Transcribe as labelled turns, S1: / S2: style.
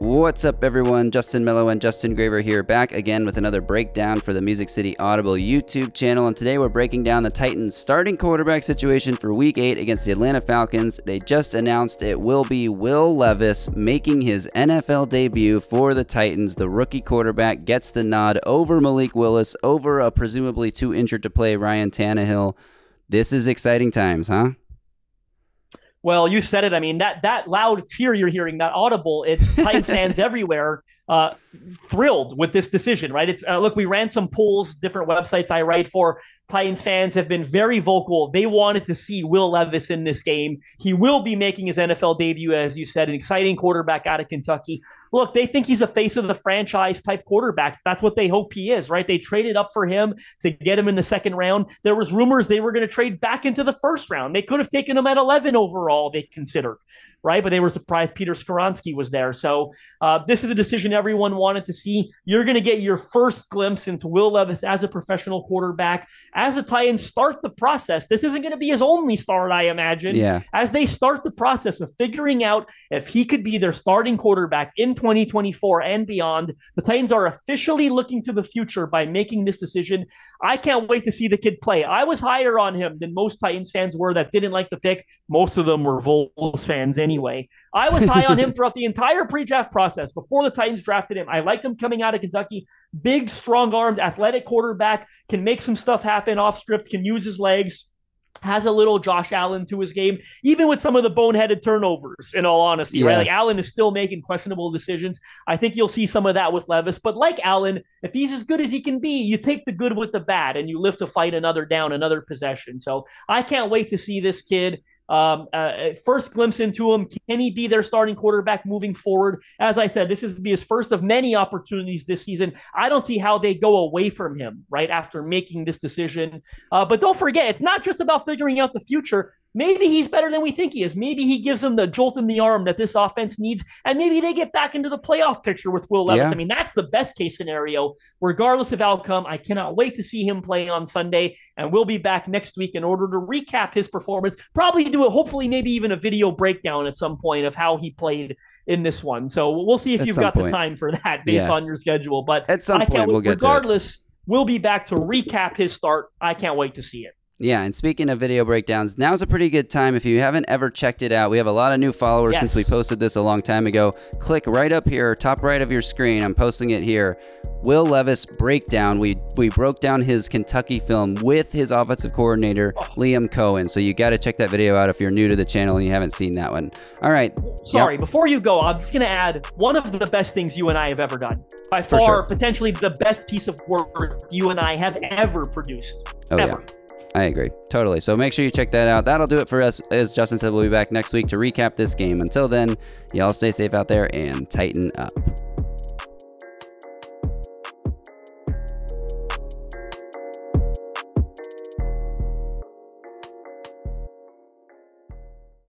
S1: What's up, everyone? Justin Melo and Justin Graver here, back again with another breakdown for the Music City Audible YouTube channel. And today we're breaking down the Titans' starting quarterback situation for Week 8 against the Atlanta Falcons. They just announced it will be Will Levis making his NFL debut for the Titans. The rookie quarterback gets the nod over Malik Willis, over a presumably too injured to play Ryan Tannehill. This is exciting times, huh?
S2: Well, you said it. I mean, that that loud cheer you're hearing, that audible, it's Titans fans everywhere uh, thrilled with this decision, right? It's uh, look, we ran some polls, different websites I write for. Titans fans have been very vocal. They wanted to see Will Levis in this game. He will be making his NFL debut, as you said, an exciting quarterback out of Kentucky. Look, they think he's a face of the franchise type quarterback. That's what they hope he is, right? They traded up for him to get him in the second round. There was rumors they were going to trade back into the first round. They could have taken him at 11 overall, they considered right? But they were surprised Peter Skoronski was there. So uh, this is a decision everyone wanted to see. You're going to get your first glimpse into Will Levis as a professional quarterback. As the Titans start the process, this isn't going to be his only start, I imagine.
S1: Yeah.
S2: As they start the process of figuring out if he could be their starting quarterback in 2024 and beyond, the Titans are officially looking to the future by making this decision. I can't wait to see the kid play. I was higher on him than most Titans fans were that didn't like the pick. Most of them were Vols fans anyway. I was high on him throughout the entire pre-draft process before the Titans drafted him. I liked him coming out of Kentucky. Big, strong-armed, athletic quarterback can make some stuff happen off script, can use his legs has a little Josh Allen to his game, even with some of the boneheaded turnovers, in all honesty, yeah. right? Like Allen is still making questionable decisions. I think you'll see some of that with Levis. But like Allen, if he's as good as he can be, you take the good with the bad and you live to fight another down, another possession. So I can't wait to see this kid. Um, uh, first glimpse into him. Can he be their starting quarterback moving forward? As I said, this is be his first of many opportunities this season. I don't see how they go away from him right after making this decision. Uh, but don't forget, it's not just about figuring out the future. Maybe he's better than we think he is. Maybe he gives them the jolt in the arm that this offense needs, and maybe they get back into the playoff picture with Will Levis. Yeah. I mean, that's the best case scenario, regardless of outcome. I cannot wait to see him play on Sunday, and we'll be back next week in order to recap his performance. Probably do it, hopefully, maybe even a video breakdown at some point of how he played in this one. So we'll see if at you've got point. the time for that based yeah. on your schedule. But
S1: at some point, we'll get
S2: regardless. We'll be back to recap his start. I can't wait to see it.
S1: Yeah, and speaking of video breakdowns, now's a pretty good time if you haven't ever checked it out. We have a lot of new followers yes. since we posted this a long time ago. Click right up here, top right of your screen. I'm posting it here. Will Levis breakdown. We we broke down his Kentucky film with his offensive coordinator oh. Liam Coen. So you got to check that video out if you're new to the channel and you haven't seen that one. All right.
S2: Sorry, yep. before you go, I'm just going to add one of the best things you and I have ever done. By far, sure. potentially the best piece of work you and I have ever produced.
S1: Oh
S2: ever.
S1: yeah. I agree. Totally. So make sure you check that out. That'll do it for us. As Justin said, we'll be back next week to recap this game. Until then, y'all stay safe out there and Titan up.